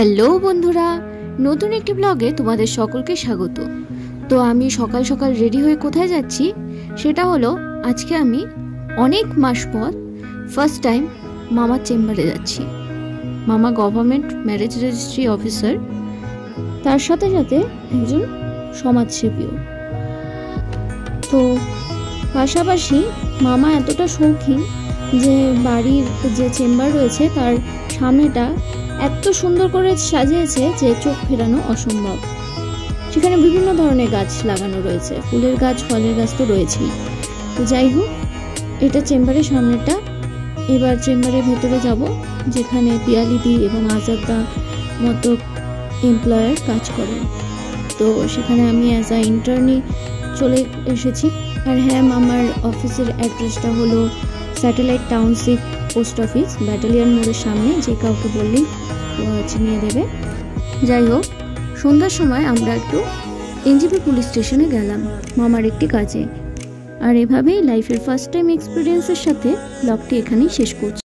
Hello বন্ধুরা, নতুন একটি ব্লগে তোমাদের সকলকে স্বাগত। তো আমি সকাল সকাল রেডি হয়ে কোথায় যাচ্ছি, সেটা হলো আজকে আমি অনেক মাস পর ফার্স্ট টাইম মামার চেম্বারে যাচ্ছি। মামা গভর্নমেন্ট ম্যারেজ রেজিস্ট্রি অফিসার তার সাথে সাথে একজন সমাজসেবীও তো পাশাপাশি মামা এতটা শৌখিন যে বাড়ির যে চেম্বার রয়েছে, তার সামনেটা এত সুন্দর করে সাজিয়েছে যে চোখ ফেরানো অসম্ভব। সেখানে বিভিন্ন ধরনের গাছ লাগানো রয়েছে। ফুলের গাছ, ফলের গাছ তো রয়েছেই। তো যাই হোক, এটা চেম্বারের সামনেটা এবার চেম্বারের ভেতরে যাব, যেখানে পিয়ালিদি এবং আজাদা মতো এমপ্লয়ার কাজ করেন। তো সেখানে আমি অ্যাজ আ ইন্টার্নি চলে এসেছি। আর হ্যাঁ আমার অফিসের অ্যাড্রেসটা হলো satellite township post office, battalion মোড়ের সামনে, যে কাউকে বললেই চিনিয়ে দেবে। যাই হোক, সন্ধ্যার সময় আমরা একটু এনজিপি পুলিশ স্টেশনে গেলাম, মামার একটি কাজে। আর এভাবেই লাইফের ফার্স্ট টাইম এক্সপিরিয়েন্সের সাথে ব্লগটি এখানেই শেষ করছি।